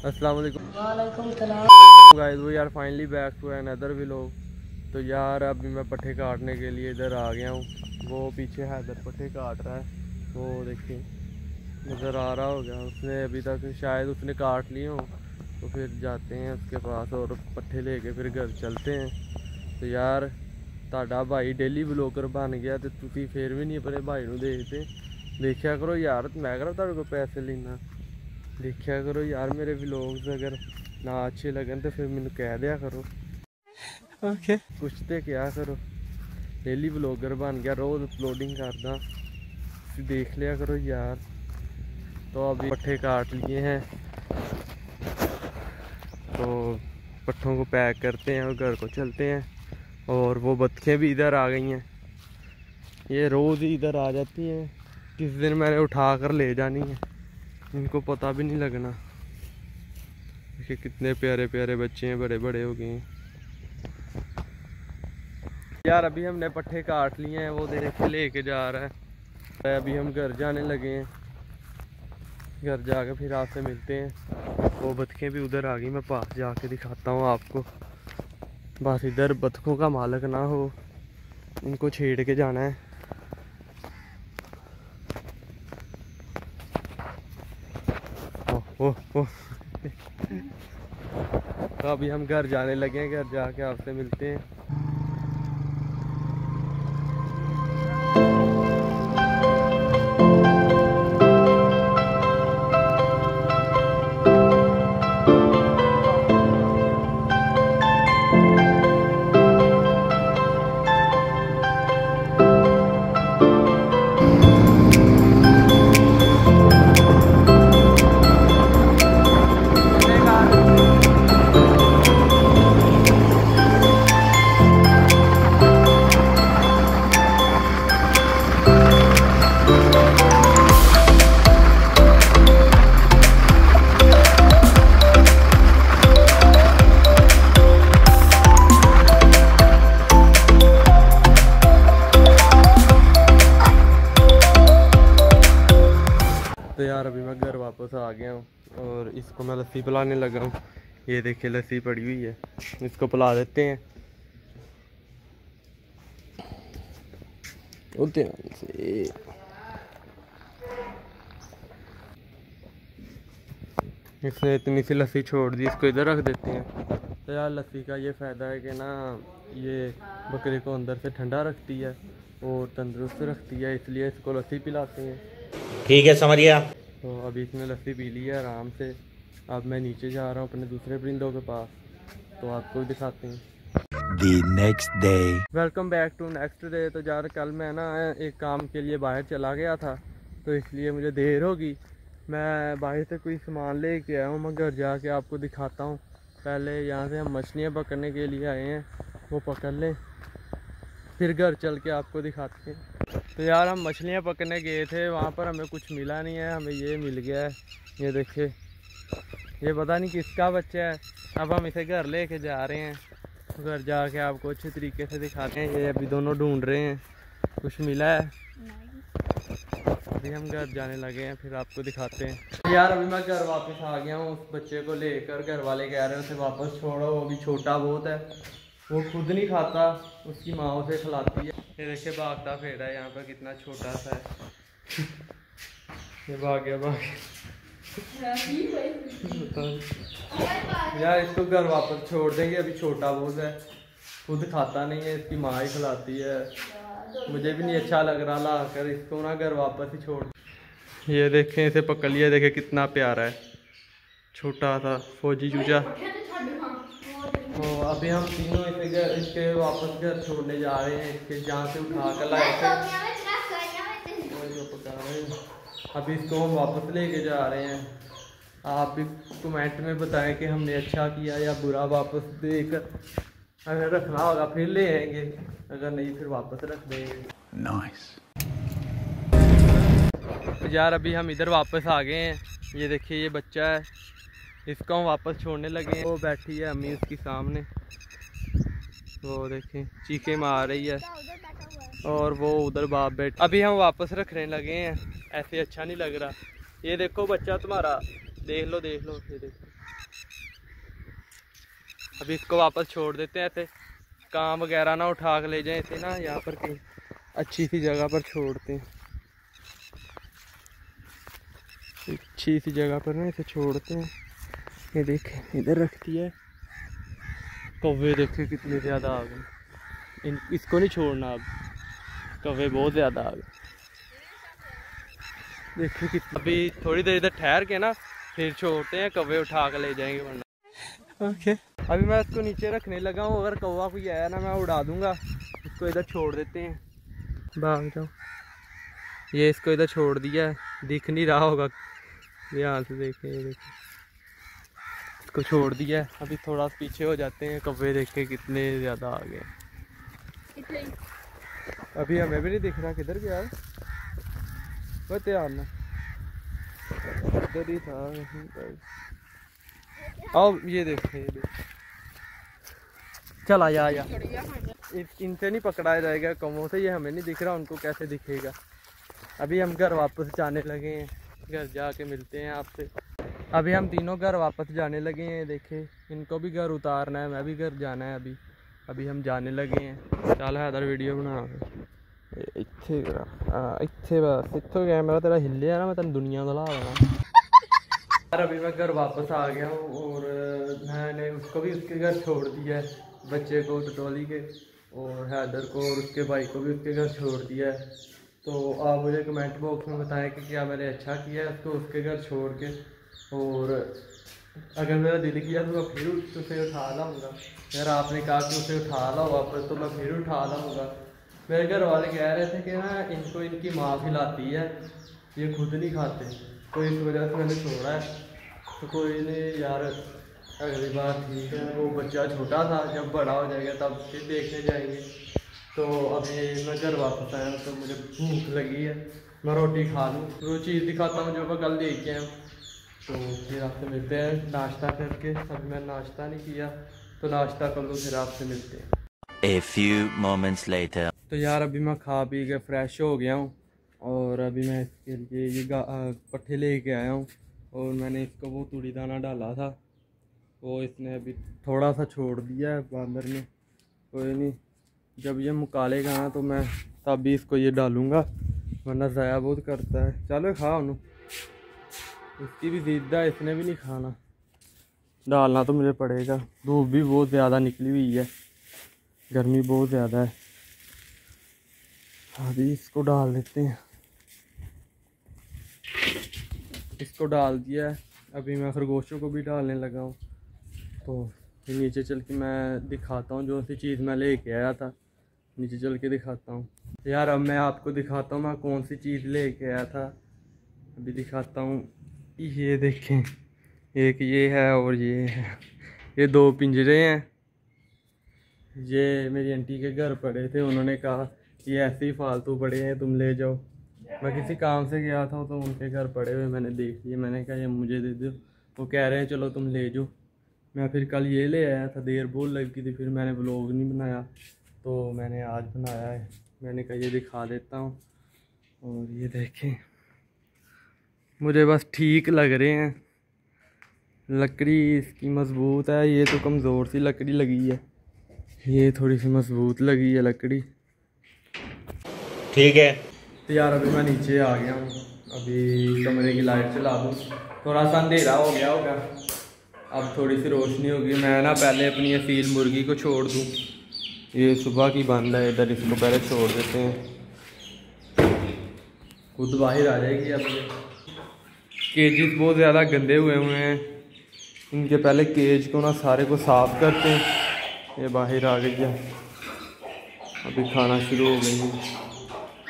अस्सलाम वालेकुम गाइस वो यार finally back to another vlog तो यार अभी मैं पट्टे काटने के लिए इधर आ गया हूँ वो पीछे है इधर पट्टे काट रहा है वो देखिए नज़र आ रहा होगा उसने अभी तक शायद उसने काट लिए हो तो फिर जाते हैं उसके पास और पट्टे लेके फिर घर चलते हैं तो यार ਤੁਹਾਡਾ ਭਾਈ ਡੇਲੀ ਬਲੌਗਰ ਬਣ ਗਿਆ ਤੇ ਤੁਸੀਂ ਫੇਰ ਵੀ ਨਹੀਂ ਆਪਣੇ ਭਾਈ ਨੂੰ ਦੇਖਦੇ ਦੇਖਿਆ ਕਰੋ ਯਾਰ ਮੈਂ ਕਰਾਂ ਤੁਹਾਡੇ ਕੋਲ ਪੈਸੇ ਲੈਣਾ ਦੇਖਿਆ ਕਰੋ ਯਾਰ ਮੇਰੇ ਵਲੌਗਸ ਅਗਰ ਨਾ ਅੱਛੇ ਲੱਗਣ ਤੇ ਫਿਰ ਮੈਨੂੰ ਕਹਿ ਦਿਆ ਕਰੋ ओके ਕੁਛ ਤੇ ਕਿਹਾ ਕਰੋ ਡੇਲੀ ਵਲੌਗਰ ਬਣ ਗਿਆ ਰੋਜ਼ ਅਪਲੋਡਿੰਗ ਕਰਦਾ ਤੁਸੀਂ ਦੇਖ ਲਿਆ ਕਰੋ यार तो अभी पट्टे काट लिए हैं तो पट्टों को पैक करते हैं और घर को चलते हैं और वो बतखें भी इधर आ गई हैं ये रोज़ ही इधर आ जाती हैं किस दिन मैंने उठा कर ले जानी है इनको पता भी नहीं लगना देखिए कितने प्यारे प्यारे बच्चे हैं, बड़े बड़े हो गए हैं। यार, अभी हमने पट्टे काट लिए हैं, वो देख लेके जा रहा है। अभी हम घर जाने लगे हैं। घर जाके फिर आपसे मिलते हैं। वो बतखें भी उधर आ गई, मैं पास जाके दिखाता हूँ आपको। बस इधर बतखों का मालक ना हो, इनको छेड़ के जाना है। तो अभी हम घर जाने लगे हैं घर जाके आपसे मिलते हैं। घर आ गया हूँ और इसको मैं लस्सी पिलाने लगा हूँ। ये देखिए, लस्सी पड़ी हुई है। इसको पिला देते हैं। इसने इतनी सी लस्सी छोड़ दी, इसको इधर रख देते हैं। तो यार, लस्सी का ये फ़ायदा है कि ना, ये बकरे को अंदर से ठंडा रखती है और तंदुरुस्त रखती है, इसलिए इसको लस्सी पिलाते हैं। ठीक है, समझ गया। तो अभी इसने लस्सी पी ली है आराम से। अब मैं नीचे जा रहा हूँ अपने दूसरे परिंदों के पास तो आपको भी दिखाते हैं। The next day. Welcome back to next day तो यार कल मैं ना एक काम के लिए बाहर चला गया था तो इसलिए मुझे देर होगी। मैं बाहर से कोई सामान ले के आया हूँ मैं घर जाके आपको दिखाता हूँ। पहले यहाँ से हम मछलियाँ पकड़ने के लिए आए हैं वो पकड़ लें फिर घर चल के आपको दिखाते हैं। तो यार हम मछलियाँ पकड़ने गए थे, वहाँ पर हमें कुछ मिला नहीं है, हमें ये मिल गया है। ये देखिए, ये पता नहीं किसका बच्चा है। अब हम इसे घर लेके जा रहे हैं। घर जाके आपको अच्छे तरीके से दिखाते हैं। ये अभी दोनों ढूंढ रहे हैं। कुछ मिला है? अभी हम घर जाने लगे हैं, फिर आपको दिखाते हैं। यार, अभी मैं घर वापस आ गया हूँ। उस बच्चे को लेकर घर वाले कह रहे हैं, उसे वापस छोड़ो, वो भी छोटा बहुत है। वो खुद नहीं खाता, उसकी माँ उसे खिलाती है। ये देखिए भागता फेरा है, यहाँ पर कितना छोटा सा है। ये भाग गया, भाग यार, इसको घर वापस छोड़ देंगे, अभी छोटा बहुत है। खुद खाता नहीं है, इसकी माँ ही खिलाती है। मुझे भी नहीं अच्छा लग रहा, ला कर इसको ना घर वापस ही छोड़। ये देखें, इसे पकड़ लिया, देखे कितना प्यारा है। छोटा सा फौजी चूचा तो अभी हम तीनों इसे घर इसके वापस घर छोड़ने जा रहे हैं इसके जहाँ से उठा कर लाए थे। अभी इसको हम वापस लेके जा रहे हैं। आप भी कमेंट में बताएँ कि हमने अच्छा किया या बुरा वापस देकर। अगर रखना होगा फिर ले आएँगे। अगर नहीं फिर वापस रख देंगे। Nice. तो यार अभी हम इधर वापस आ गए हैं। ये देखिए ये बच्चा है। इसको हम वापस छोड़ने लगे वो बैठी है अम्मी उसके सामने। वो देखें चीखे मार रही है। और वो उधर बाप बैठ अभी हम वापस रखने लगे हैं। ऐसे अच्छा नहीं लग रहा। ये देखो बच्चा तुम्हारा। देख लो देख लो, ये देखो। अभी इसको वापस छोड़ देते हैं ऐसे। काम वगैरह ना उठा के ले जाए इसे ना, यहाँ पर कहीं अच्छी सी जगह पर छोड़ते हैं। अच्छी सी जगह पर ना इसे छोड़ते हैं। ये देखे इधर रखती है। कौवे देखे कितने ज़्यादा आ गए। इन इसको नहीं छोड़ना अब। कौवे बहुत ज़्यादा आ गए। देखिए कितने। अभी थोड़ी देर इधर ठहर के ना फिर छोड़ते हैं कौवे उठा के ले जाएँगे वरना। Okay. अभी मैं इसको नीचे रखने लगा हूँ अगर कौवा कोई आया ना मैं उड़ा दूँगा। इसको इधर छोड़ देते हैं। भाग जाओ। ये इसको इधर छोड़ दिया है। दिख नहीं रहा होगा। ध्यान से देखें ये देखें। इसको छोड़ दिया अभी थोड़ा पीछे हो जाते हैं कौवे देखे कितने ज़्यादा आ गए। अभी हमें भी नहीं दिख रहा किधर गया वो ध्यान ना इधर ही था देखो, ये देखो। चल आया आया। इनसे नहीं पकड़ाया जाएगा, कमों से ये हमें नहीं दिख रहा, उनको कैसे दिखेगा। अभी हम घर वापस जाने लगे हैं। घर जाके मिलते हैं आपसे। अभी हम तीनों घर वापस जाने लगे हैं देखे इनको भी घर उतारना है मैं भी घर जाना है अभी अभी हम जाने लगे हैं चल हैदर वीडियो बना ਇਹ ਇੱਥੇ ਕਰਾ ਹਾਂ ਇੱਥੇ ਬਸ ਇੱਥੋਂ ਕੈਮਰਾ ਤੇਰਾ ਹਿੱਲਿਆ ਨਾ ਮੈਂ ਤੈਨੂੰ ਦੁਨੀਆ ਦਾ ਲਾ ਦੇਣਾ यार अभी मैं घर वापस आ गया हूँ और मैंने उसको भी उसके घर छोड़ दिया है बच्चे को टटोली के और हैदर को और उसके भाई को भी उसके घर छोड़ दिया है तो आप मुझे कमेंट बॉक्स में बताएं कि क्या मैंने अच्छा किया है उसको उसके घर छोड़ के और अगर मेरा दिल किया तो मैं फिर उस- उठा लाऊँगा। यार आपने कहा कि उसे उठा लाओ वापस तो मैं फिर उठा लाऊँगा। मेरे घर वाले कह रहे थे कि ना, इनको इनकी माँ खिलाती है, ये खुद नहीं खाते। तो इस वजह से मैंने छोड़ा है। तो कोई नहीं यार, अगली बार ठीक है। वो बच्चा छोटा था, जब बड़ा हो जाएगा तब फिर देखने जाएँगे। तो अभी मैं घर वापस आया तो मुझे भूख लगी है। मैं रोटी खा लूँ। वो चीज़ दिखाता हूँ जो मैं कल देख के आया तो फिर आपसे मिलते हैं नाश्ता करके। अभी मैं नाश्ता नहीं किया तो नाश्ता कर लूँ फिर आपसे मिलते हैं। A few moments later. तो यार अभी मैं खा पी के फ्रेश हो गया हूँ और अभी मैं इसके लिए ये पट्ठे लेके आया हूँ और मैंने इसको वो तूड़ी दाना डाला था। वो इसने अभी थोड़ा सा छोड़ दिया है बंदर ने। कोई नहीं जब ये मुकालेगा ना तो मैं तब भी इसको ये डालूँगा वरना ज़ाया बहुत करता है। चलो खा उन्हों। इसकी भी जिद इसने भी नहीं खाना। डालना तो मुझे पड़ेगा। धूप भी बहुत ज़्यादा निकली हुई है। गर्मी बहुत ज़्यादा है। अभी इसको डाल देते हैं। इसको डाल दिया है। अभी मैं खरगोशों को भी डालने लगा हूँ। तो नीचे चल के मैं दिखाता हूँ, जो सी चीज़ मैं लेके आया था। नीचे चल के दिखाता हूँ। यार, अब मैं आपको दिखाता हूँ, मैं कौन सी चीज़ लेके आया था। अभी दिखाता हूँ। ये देखें, एक ये है और ये है। ये दो पिंजरे हैं। ये मेरी आंटी के घर पड़े थे, उन्होंने कहा, ये ऐसे ही फालतू पड़े हैं, तुम ले जाओ। मैं किसी काम से गया था तो उनके घर पड़े हुए मैंने देख लिए। मैंने कहा, ये मुझे दे दो। वो कह रहे हैं, चलो तुम ले जाओ। मैं फिर कल ये ले आया था, देर बहुत लगी थी, फिर मैंने ब्लॉग नहीं बनाया। तो मैंने आज बनाया है। मैंने कहा, ये दिखा देता हूँ। और ये देखें। मुझे बस ठीक लग रहे हैं। लकड़ी इसकी मज़बूत है ये तो कमज़ोर सी लकड़ी लगी है। ये थोड़ी सी मज़बूत लगी है लकड़ी। ठीक है। तो यार अभी मैं नीचे आ गया हूँ। अभी कमरे की लाइट चला दूँ। थोड़ा सा अंधेरा हो गया होगा। अब थोड़ी सी रोशनी होगी। मैं ना पहले अपनी असील मुर्गी को छोड़ दूँ। ये सुबह की बंद है इधर इसको पहले छोड़ देते हैं। खुद बाहर आ जाएगी अब ये। केजेस बहुत ज़्यादा गंदे हुए हुए हैं। इनके पहले केज को ना सारे को साफ़ करते हैं। ये बाहर आ गई है। अभी खाना शुरू हो गई है।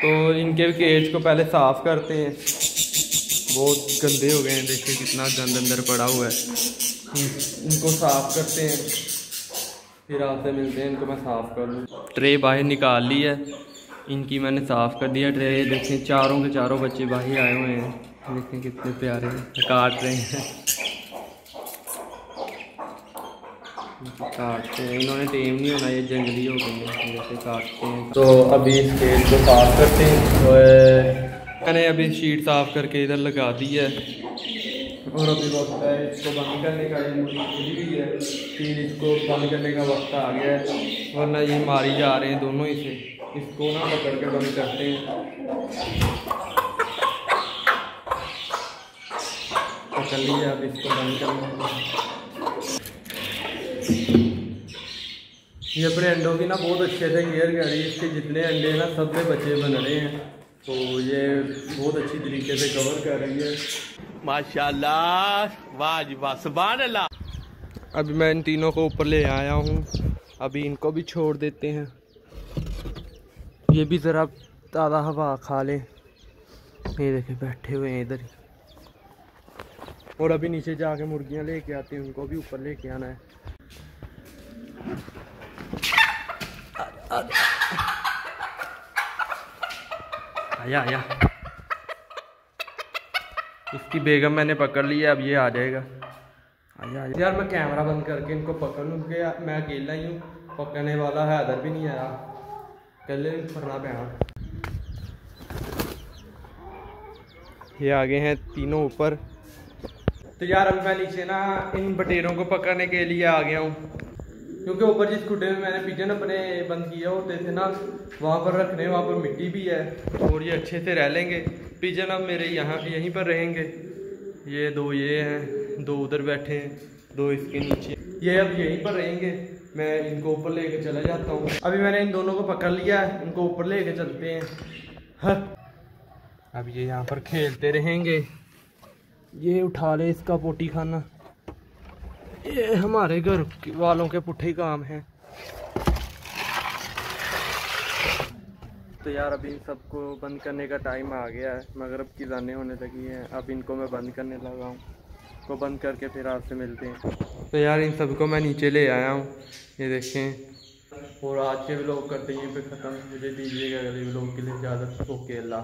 तो इनके भी केज को पहले साफ़ करते हैं। बहुत गंदे हो गए हैं। देखिए कितना गंद अंदर पड़ा हुआ है। इनको साफ़ करते हैं। फिर आपसे मिलते हैं। इनको मैं साफ़ कर लूँ। ट्रे बाहर निकाल ली है। इनकी मैंने साफ़ कर दिया ट्रे देखें चारों के चारों बच्चे बाहर आए हुए हैं। देखें कितने प्यारे हैं काट रहे हैं। काटते हैं। इन्होंने टेम नहीं होना ये जंगली हो है। जैसे काटते हैं। तो अभी इस केज को साफ़ करते हैं। तो मैंने अभी शीट साफ़ करके इधर लगा दी है। और अभी वक्त है इसको बंद करने का। ये खुली हुई है। फिर इसको बंद करने का वक्त आ गया है। वरना ये मारी जा रहे हैं दोनों ही से। इसको ना पकड़ के बंद करते हैं। पकड़ लिया अब इसको बंद करना ये अपने अंडों की ना बहुत अच्छे से केयर कर रही है इसके जितने अंडे हैं ना सब में बच्चे बन रहे हैं। तो ये बहुत अच्छी तरीके से कवर कर रही है। माशाल्लाह वाह वाह सुभान अल्लाह अभी मैं इन तीनों को ऊपर ले आया हूँ। अभी इनको भी छोड़ देते हैं। ये भी ज़रा ताज़ा हवा खा लें। ये देखे बैठे हुए हैं इधर ही। और अभी नीचे जाके मुर्गियाँ लेके आते हैं, उनको भी ऊपर लेके आना है। आया आया। इसकी बेगम मैंने पकड़ लिया अब ये आ जाएगा। आया आया। यार, मैं कैमरा बंद करके इनको पकड़ लूँ, क्योंकि मैं अकेला ही हूँ। पकड़ने वाला है अदर भी नहीं आया। अकेले फरना पैना। ये आगे हैं तीनों ऊपर। तो यार अभी मैं नीचे ना इन बटेरों को पकड़ने के लिए आ गया हूँ। क्योंकि ऊपर जिस खुडे में मैंने पिजन अपने बंद किए होते थे ना, वहाँ पर रखने, वहाँ पर मिट्टी भी है। और ये अच्छे से रह लेंगे। पिजन अब मेरे यहाँ यहीं पर रहेंगे। ये दो ये हैं, दो उधर बैठे हैं, दो इसके नीचे। ये अब यहीं पर रहेंगे। मैं इनको ऊपर लेके चला जाता हूँ। अभी मैंने इन दोनों को पकड़ लिया है, इनको ऊपर लेके चलते हैं। हाँ। अब ये यहाँ पर खेलते रहेंगे। ये उठा ले इसका पोटी खाना। ये हमारे घर वालों के पुट्ठे काम हैं। तो यार अभी इन सबको बंद करने का टाइम आ गया है मगरब की जाने होने लगी हैं। अब इनको मैं बंद करने लगा हूँ। को बंद करके फिर आपसे मिलते हैं। तो यार इन सबको मैं नीचे ले आया हूँ। ये देखें। और आज के व्लॉग करते हैं पे ख़त्म। मुझे दीजिएगा अगले व्लॉग के लिए इजाज़त ओके अल्लाह